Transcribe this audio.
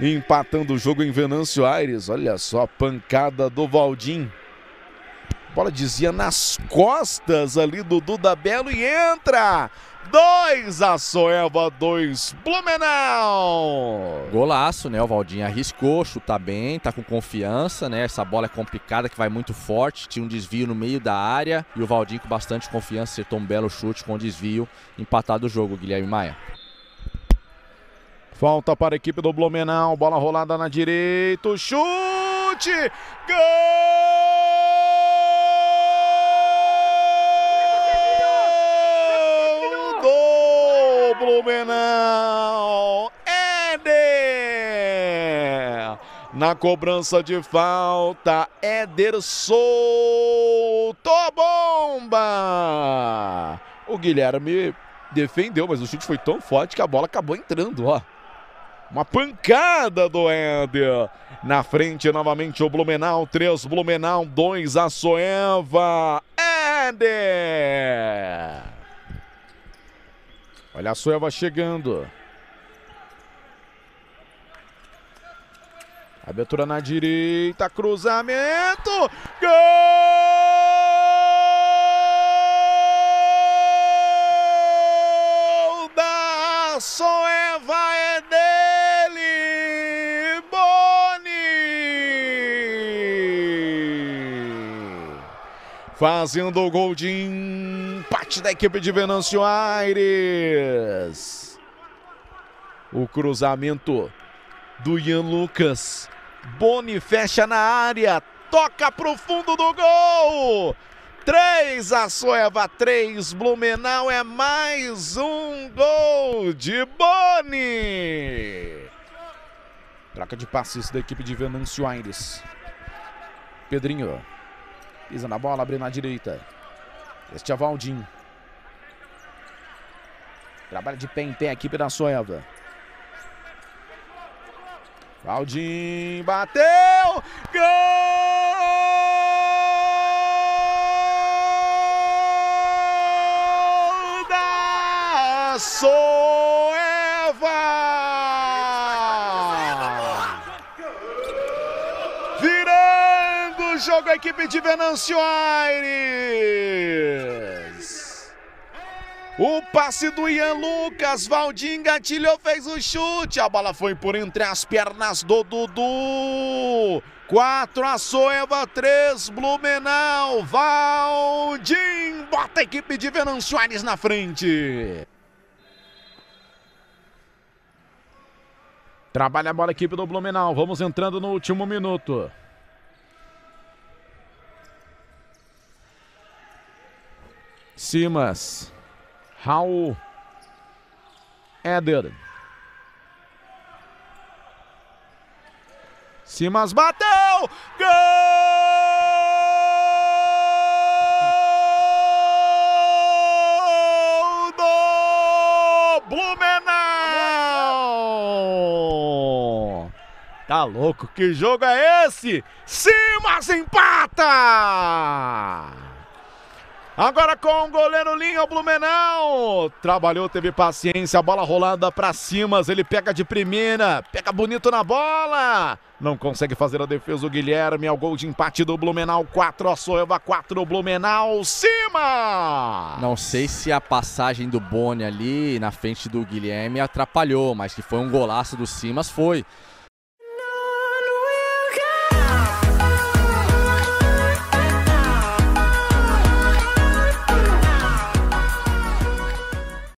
empatando o jogo em Venâncio Aires. Olha só a pancada do Valdim. Bola dizia nas costas ali do Duda Belo e entra! 2 a Soeva, 2 Blumenau. Golaço, né? O Valdinho arriscou, chuta bem, tá com confiança, né? Essa bola é complicada, que vai muito forte. Tinha um desvio no meio da área e o Valdinho com bastante confiança acertou um belo chute com desvio, empatado o jogo, Guilherme Maia. Falta para a equipe do Blumenau, bola rolada na direita, chute! Gol! Blumenau. Éder. Na cobrança de falta, Éder soltou bomba. O Guilherme defendeu, mas o chute foi tão forte que a bola acabou entrando, ó. Uma pancada do Éder. Na frente, novamente, o Blumenau. 3 Blumenau, 2 a Soeva. Éder. Olha a Sueva chegando. Abertura na direita, cruzamento. Gol da Soeva Fazendo o gol de empate da equipe de Venâncio Aires. O cruzamento do Ian Lucas. Boni fecha na área, toca pro fundo do gol. 3 a Soeva, 3 Blumenau é mais um gol de Boni. Troca de passes da equipe de Venâncio Aires. Pedrinho pisa na bola, abre na direita. Este é Valdim. Trabalha de pé em pé a equipe da Soeva. Valdim bateu! Gol da Soeva! Virando o jogo a equipe de Venâncio Aires. O passe do Ian Lucas, Valdir gatilhou, fez o chute. A bola foi por entre as pernas do Dudu. 4 a Soeva, 3 Blumenau. Valdir bota a equipe de Venâncio Aires na frente. Trabalha a bola a equipe do Blumenau. Vamos entrando no último minuto. Simas. Raul. Éder. Simas bateu! Gol do Blumenau! Tá louco, que jogo é esse? Simas empata! Agora com o goleiro Linha, o Blumenau. Trabalhou, teve paciência, a bola rolada para cima. Ele pega de primeira, pega bonito na bola. Não consegue fazer a defesa o Guilherme. É o gol de empate do Blumenau. 4 a Soeva, 4 Blumenau. Cima! Não sei se a passagem do Boni ali na frente do Guilherme atrapalhou, mas que foi um golaço do Simas, foi.